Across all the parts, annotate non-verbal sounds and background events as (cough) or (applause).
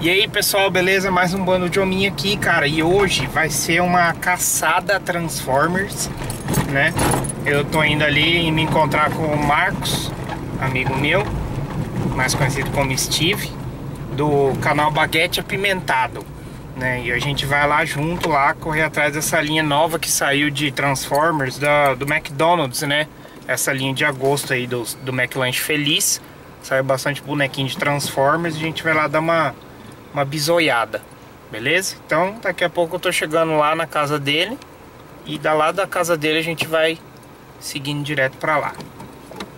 E aí pessoal, beleza? Mais um bando de hominho aqui, cara. E hoje vai ser uma caçada Transformers, né? Eu tô indo ali me encontrar com o Marcos, amigo meu, mais conhecido como Steve, do canal Baguete Apimentado, né? E a gente vai lá junto lá correr atrás dessa linha nova que saiu de Transformers da, do McDonald's, né? Essa linha de agosto aí do, do McLanche Feliz. Saiu bastante bonequinho de Transformers. A gente vai lá dar uma uma bisoiada, beleza? Então daqui a pouco eu tô chegando lá na casa dele e da lá da casa dele a gente vai seguindo direto pra lá.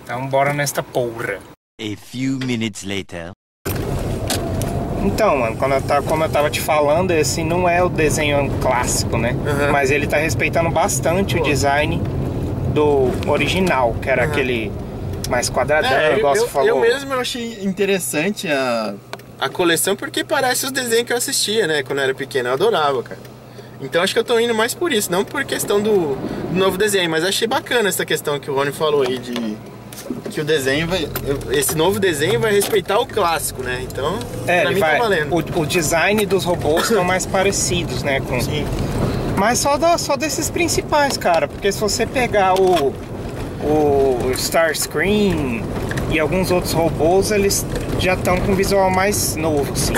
Então bora nesta porra. A few minutes later. Então, mano, quando eu tava, como eu tava te falando, esse não é o desenho clássico, né? Uhum. Mas ele tá respeitando bastante o design do original, que era Uhum. aquele mais quadradão, É, eu, igual eu, você falou. eu mesmo achei interessante a, a coleção porque parece os desenhos que eu assistia, né? Quando eu era pequeno, eu adorava, cara. Então acho que eu tô indo mais por isso, não por questão do, do novo desenho, mas achei bacana essa questão que o Rony falou aí de que o desenho vai. Esse novo desenho vai respeitar o clássico, né? Então, É, pra mim vai, tá valendo. o, o design dos robôs estão mais parecidos, né? Com, Sim. Mas só, da- só desses principais, cara. Porque se você pegar o, o Starscream e alguns outros robôs, eles já estão com visual mais novo, assim.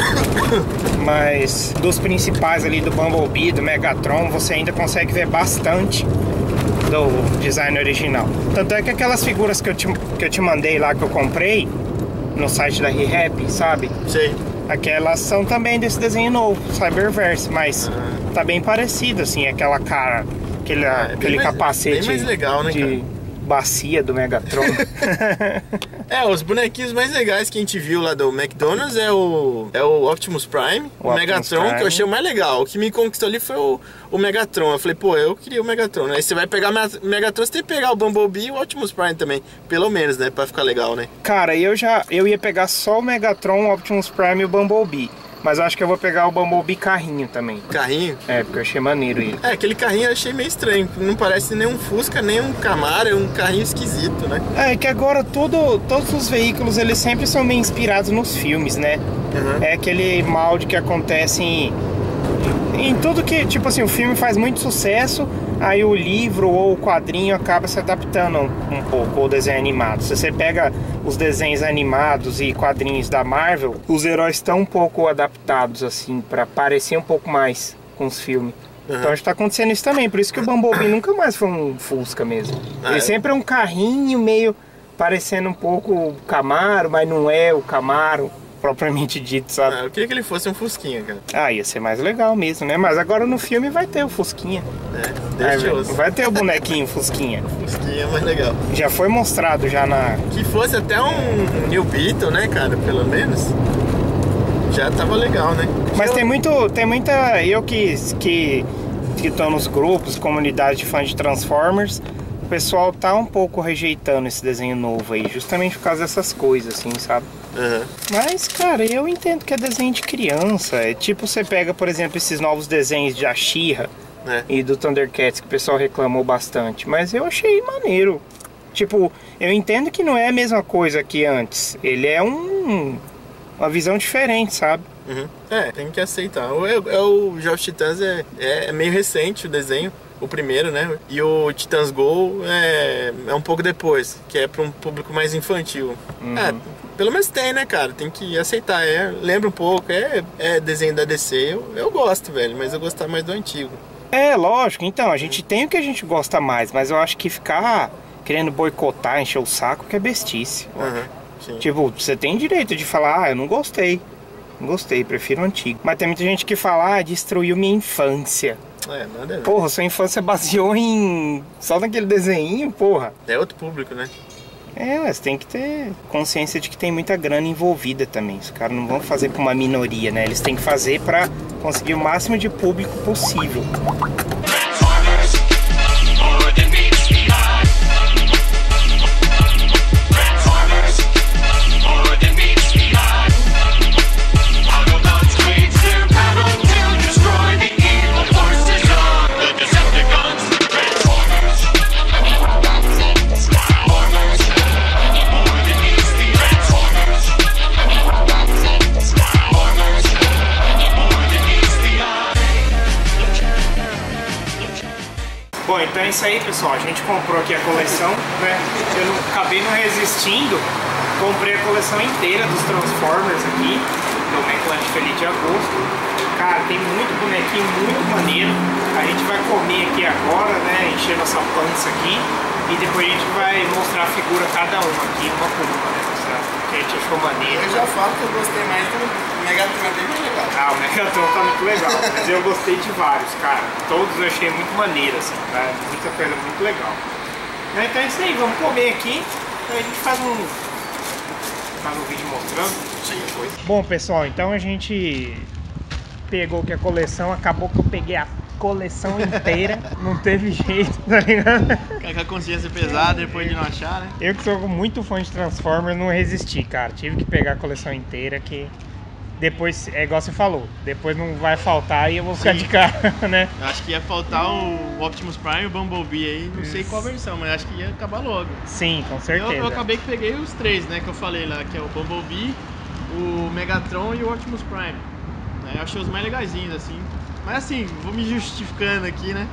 (coughs) Mas dos principais ali, do Bumblebee, do Megatron, você ainda consegue ver bastante do design original. Tanto é que aquelas figuras que eu te, que eu te mandei lá, que eu comprei no site da ReHap, sabe? Sei. Aquelas são também desse desenho novo, Cyberverse, mas tá bem parecido, assim, aquela cara, aquele, Ah. bem aquele mais- capacete bem mais legal, né, de cara? Bacia do Megatron. (laughs) É, os bonequinhos mais legais que a gente viu lá do McDonald's é o, é o Optimus Prime, O o, Megatron, Prime. que eu achei o mais legal. O que me conquistou ali foi o, o Megatron. Eu falei, pô, eu queria o Megatron. Aí você vai pegar o Megatron, você tem que pegar o Bumblebee e o Optimus Prime também. Pelo menos, né? Pra ficar legal, né? cara, eu já eu ia pegar só o Megatron, o Optimus Prime e o Bumblebee. Mas eu acho que eu vou pegar o Bumblebee carrinho também. Carrinho. É, porque eu achei maneiro ele. É, aquele carrinho eu achei meio estranho. Não parece nem um Fusca, nem um Camaro, é um carrinho esquisito, né? É que agora tudo, todos os veículos eles sempre são meio inspirados nos filmes, né? Uhum. É aquele molde que acontece em, em tudo que, tipo assim, o filme faz muito sucesso, aí o livro ou o quadrinho acaba se adaptando um, um pouco, ou o desenho animado. Se você pega os desenhos animados e quadrinhos da Marvel, os heróis estão um pouco adaptados, assim, pra parecer um pouco mais com os filmes. Uhum. Então acho que tá acontecendo isso também, por isso que o Bumblebee (coughs) nunca mais foi um Fusca mesmo. Ah, Ele é? sempre é um carrinho meio parecendo um pouco o Camaro, mas não é o Camaro propriamente dito, sabe? Ah, eu queria que ele fosse um Fusquinha, cara. Ah, ia ser mais legal mesmo, né? Mas agora no filme vai ter o Fusquinha. É, deixoso. vai ter o bonequinho Fusquinha. Fusquinha é mais legal. Já foi mostrado já na. Que fosse até um New Beetle, né, cara? Pelo menos. Já tava legal, né? Mas Eu- tem muito. Tem muita. Eu que. que que tô nos grupos, comunidade de fãs de Transformers, pessoal tá um pouco rejeitando esse desenho novo aí, justamente por causa dessas coisas, assim, sabe? Aham. Mas, cara, eu entendo que é desenho de criança. É tipo você pega, por exemplo, esses novos desenhos de Ashira É. e do Thundercats que o pessoal reclamou bastante. Mas eu achei maneiro. Tipo, eu entendo que não é a mesma coisa que antes. Ele é um. uma visão diferente, sabe? Uhum. É, tem que aceitar. O, é, é o Jovens Titãs é, é meio recente o desenho, o primeiro, né? E o Titãs Go é, é um pouco depois, que é para um público mais infantil. É, pelo menos tem, né, cara? Tem que aceitar. É, lembra um pouco, é, é desenho da DC. Eu, eu gosto, velho, mas eu gostava mais do antigo. É, lógico. Então, a gente tem o que a gente gosta mais, mas eu acho que ficar querendo boicotar, encher o saco, que é bestice. sim. Tipo, você tem direito de falar, ah, eu não gostei. Não gostei, prefiro o antigo. Mas tem muita gente que fala, ah, destruiu minha infância. É, nada a ver. Porra, sua infância (laughs) baseou em. só naquele desenho, porra. É outro público, né? É, mas tem que ter consciência de que tem muita grana envolvida também. Os caras não vão fazer com uma minoria, né? Eles têm que fazer pra conseguir o máximo de público possível. Então é isso aí, pessoal. A gente comprou aqui a coleção, né? Eu não, acabei não resistindo. Comprei a coleção inteira dos Transformers aqui, do McLaren Feliz de Agosto. Cara, tem muito bonequinho, muito maneiro. A gente vai comer aqui agora, né? Encher nossa pança aqui. E depois a gente vai mostrar a figura cada uma aqui, uma por uma, né? Que a gente achou maneiro. Eu já falo que eu gostei mais do Megatron, é bem mais legal. Ah, o Megatron tá muito legal, mas eu gostei de vários, cara. Todos eu achei muito maneiro, assim, tá? Muita coisa muito legal. Né, Então é isso aí, vamos comer aqui. Então a gente faz um. Faz um vídeo mostrando. Bom pessoal, então a gente pegou que a coleção, acabou que eu peguei a coleção inteira, não teve jeito, tá ligado? Ficar com a consciência pesada depois de não achar, né? Eu que sou muito fã de Transformers, não resisti, cara. Tive que pegar a coleção inteira que depois, é igual você falou, depois não vai faltar e eu vou ficar Sim. de cara, (laughs) né? Eu acho que ia faltar o Optimus Prime e o Bumblebee aí, não sei qual versão, mas acho que ia acabar logo. Sim, com Eu, certeza. eu acabei que peguei os três, né, que eu falei lá, que é o Bumblebee, o Megatron e o Optimus Prime. Né, eu achei os mais legaisinhos, assim. Mas assim, vou me justificando aqui, né?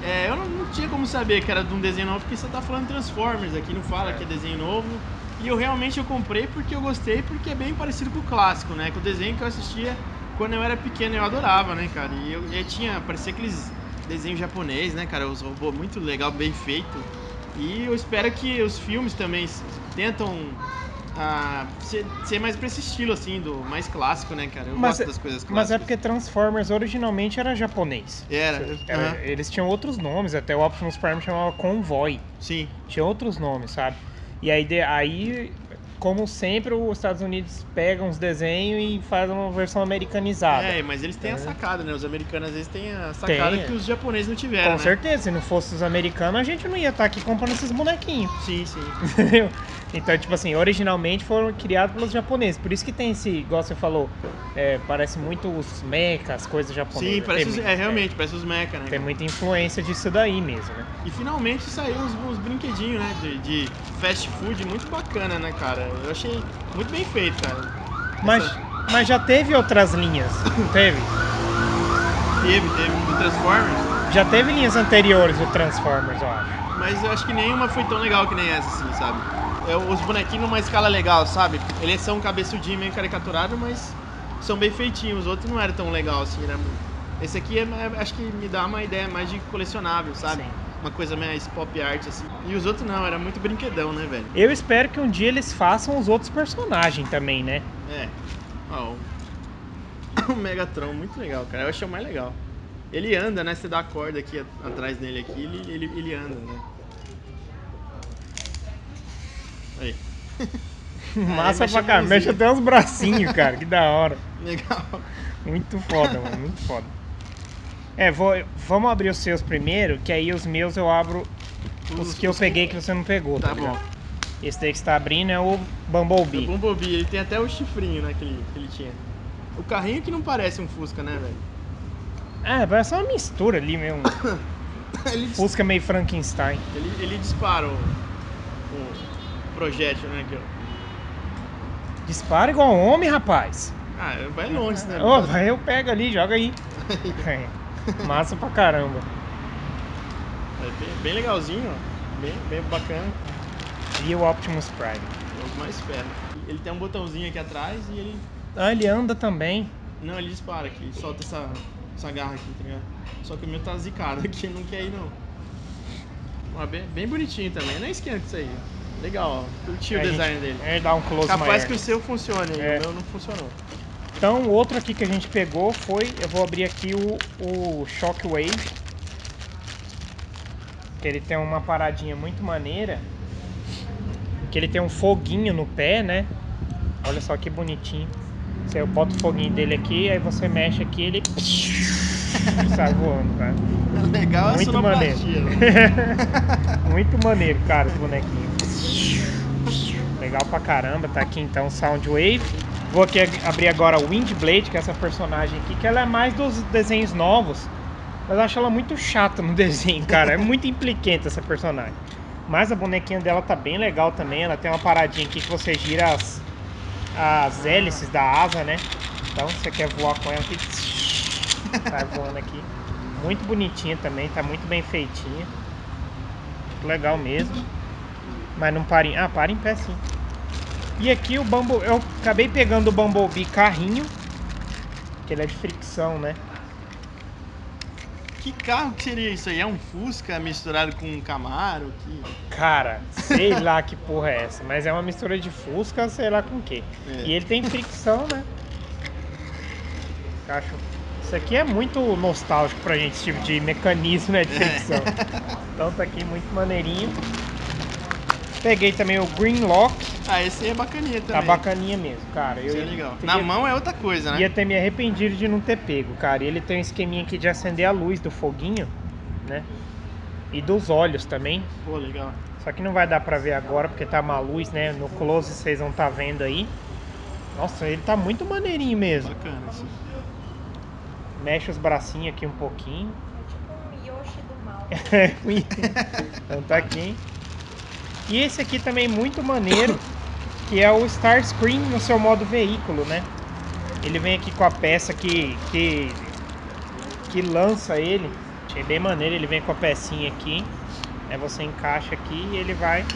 É, eu não, não tinha como saber que era de um desenho novo, porque você tá falando Transformers aqui, não fala que é desenho novo. E eu realmente eu comprei porque eu gostei, porque é bem parecido com o clássico, né? Com o desenho que eu assistia quando eu era pequeno, eu adorava, né, cara? E eu, e tinha, parecia aqueles desenhos japonês, né, cara? Os robôs muito legal, bem feito. E eu espero que os filmes também tentam ah, ser, ser mais pra esse estilo, assim, do mais clássico, né, cara? Eu Mas, gosto das coisas clássicas. mas é porque Transformers originalmente era japonês. Era, Era- aham. Eles tinham outros nomes, até o Optimus Prime chamava Convoy. sim. Tinha outros nomes, sabe? E aí, de- aí, como sempre, os Estados Unidos pegam os desenhos e fazem uma versão americanizada. É, mas eles têm a É. sacada, né? Os americanos às vezes têm a sacada Tem. que os japoneses não tiveram, Com né? certeza, se não fosse os americanos, a gente não ia estar aqui comprando esses bonequinhos. Sim, sim. (laughs) Entendeu? Então, tipo assim, originalmente foram criados pelos japoneses. Por isso que tem esse, igual você falou, é, parece muito os mechas, coisas japonesas. Sim, parece os, muito- é, realmente, parece os mecha, né? Tem muita influência disso daí mesmo, né? E finalmente saiu uns, uns brinquedinhos, né? De, de fast food muito bacana, né, cara? Eu achei muito bem feito, cara. Mas, Essa- mas já teve outras linhas, não teve? Teve, teve do Transformers, Já teve linhas anteriores do Transformers, eu acho. mas eu acho que nenhuma foi tão legal que nem essa, assim, sabe? É, os bonequinhos numa escala legal, sabe? Eles são cabeçudinho, meio caricaturado, mas são bem feitinhos. Os outros não eram tão legal assim, né? Esse aqui é, é- acho que me dá uma ideia mais de colecionável, sabe? Sim. Uma coisa mais pop art, assim. E os outros não, era muito brinquedão, né, velho? Eu espero que um dia eles façam os outros personagens também, né? É. Ó, o- (coughs) o Megatron, muito legal, cara. Eu achei o mais legal. Ele anda, né? Você dá a corda aqui atrás dele aqui, ele, ele, ele anda, né? (laughs) Aí. Massa mexe pra mãozinha. Mexe até os bracinhos, cara. Que da hora. (laughs) Legal. Muito foda, mano. Muito foda. É, vou, vamos abrir os seus primeiro, que aí os meus eu abro os que eu peguei que você não pegou, tá, Tá bom. Esse daí que você tá abrindo é o O Bumblebee. Bumblebee, ele tem até o chifrinho, né, que ele, que ele tinha. O carrinho que não parece um Fusca, né, velho? Ah, parece uma mistura ali mesmo. (coughs) Ele, Fusca meio Frankenstein. ele, ele dispara o, o projétil, né? Eu- Dispara igual homem, rapaz. ah, vai longe, né? Ô, vai, eu pego ali, joga aí. (laughs) É, Massa pra caramba. É bem, bem legalzinho, ó. Bem, bem bacana. E o Optimus Prime. É os mais fera. Ele tem um botãozinho aqui atrás e ele. Ah, ele anda também. Não, ele dispara aqui, solta essa, essa garra aqui, tá ligado? Só que o meu tá zicado (laughs) aqui, não quer ir não. Bem, bem bonitinho também, não é esquenta isso aí. Legal, ó. Curti o a design gente- dele. É, dá um close Capaz maior. que o seu funcione É. o meu não funcionou. Então, o outro aqui que a gente pegou foi, eu vou abrir aqui o, o Shockwave. Que ele tem uma paradinha muito maneira. Que ele tem um foguinho no pé, né? Olha só que bonitinho. Você bota o foguinho dele aqui, aí você mexe aqui, ele sai voando, cara. Legal é Muito maneiro. né? (laughs) Muito maneiro, cara, esse bonequinho. Legal pra caramba, tá aqui então o Soundwave. Vou aqui ab- abrir agora o Windblade, que é essa personagem aqui, que ela é mais dos desenhos novos. Mas eu acho ela muito chata no (laughs) desenho, cara. É muito implicante essa personagem. Mas a bonequinha dela tá bem legal também. Ela tem uma paradinha aqui que você gira as, as hélices da asa, né? Então você quer voar com ela aqui. Sai voando aqui. Muito bonitinha também, tá muito bem feitinha. muito legal mesmo. Mas não para em... Ah, para em pé sim. E aqui o Bumble... Eu acabei pegando o Bumblebee carrinho. Que ele é de fricção, né? Que carro que seria isso aí? É um Fusca misturado com um Camaro? Que... Cara, sei lá que porra é essa. Mas é uma mistura de Fusca, sei lá com o quê. É. E ele tem fricção, né? Acho... Isso aqui é muito nostálgico pra gente, esse tipo de mecanismo né, de fricção. (laughs) Então tá aqui muito maneirinho. Peguei também o Green Lock. Ah, esse é bacaninha também. Tá bacaninha mesmo, cara. Eu Esse é legal. teria- Na mão é outra coisa, né? Ia ter me arrependido de não ter pego, cara. E ele tem um esqueminha aqui de acender a luz do foguinho, né? E dos olhos também. Pô, legal. Só que não vai dar pra ver agora porque tá uma luz, né? No close vocês vão tá vendo aí. Nossa, ele tá muito maneirinho mesmo. Bacana, assim. Mexe os bracinhos aqui um pouquinho. Tipo um Yoshi do mal. (laughs) então tá aqui. E esse aqui também muito maneiro, que é o Starscream no seu modo veículo, né? Ele vem aqui com a peça que que, que lança ele. Achei bem maneiro, ele vem com a pecinha aqui. Aí você encaixa aqui e ele vai.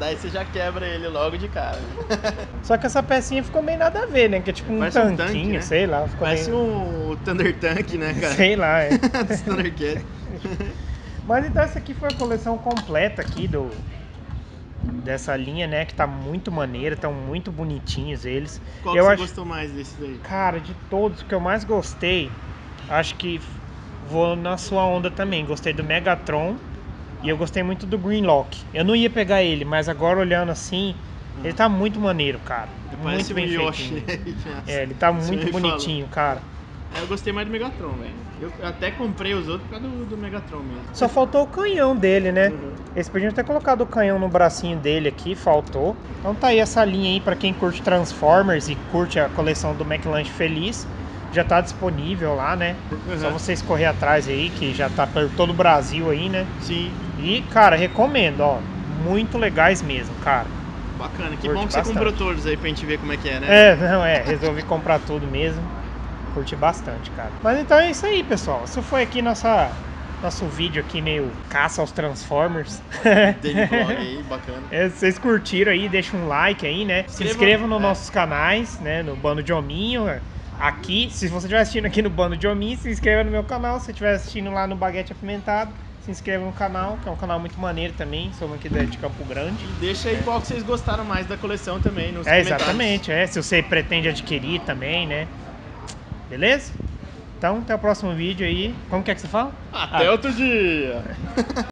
Daí você já quebra ele logo de cara. (laughs) Só que essa pecinha ficou meio nada a ver, né? Que é tipo um Parece um tanquinho, tanque, né? sei lá. Parece meio... um Thunder Tank, né, cara? Sei lá, é. (laughs) Thundercat. (laughs) Mas então essa aqui foi a coleção completa aqui do dessa linha, né, que tá muito maneira, estão muito bonitinhos eles. Qual eu que você acho, gostou mais desse daí? cara, de todos que eu mais gostei, acho que vou na sua onda também. Gostei do Megatron e eu gostei muito do Greenlock. Eu não ia pegar ele, mas agora olhando assim, ele tá muito maneiro, cara. Parece muito bem um feitinho. (laughs) É, ele tá muito bonitinho, cara. É, Eu gostei mais do Megatron, velho. Eu até comprei os outros por causa do, do Megatron mesmo. Só faltou o canhão dele, né? Uhum. Eles podiam ter colocado o canhão no bracinho dele aqui, faltou. Então tá aí essa linha aí pra quem curte Transformers e curte a coleção do McLanche Feliz. Já tá disponível lá, né? Uhum. Só vocês correr atrás aí, que já tá por todo o Brasil aí, né? Sim, E, cara, recomendo, ó. Muito legais mesmo, cara. bacana. Que Curte bom que você bastante. comprou todos aí pra gente ver como é que é, né? É, não, é, resolvi comprar tudo mesmo. Curti bastante, cara. Mas então é isso aí, pessoal. Isso foi aqui nossa, nosso vídeo aqui meio caça aos Transformers. Daily vlog (laughs) aí, bacana. É, vocês curtiram aí, deixa um like aí, né? Se Inscrevam- inscrevam nos é. nossos canais, né? No Bando de Hominho. Aqui, se você estiver assistindo aqui no Bando de Hominho, se inscreva no meu canal. Se estiver assistindo lá no Baguete Apimentado, se inscreva no canal, que é um canal muito maneiro também. Somos aqui de Campo Grande. Deixa aí qual que vocês gostaram mais da coleção também nos É, exatamente, é. Se você pretende adquirir também, né? Beleza? Então, até o próximo vídeo aí. Como que é que você fala? Até outro dia! (laughs)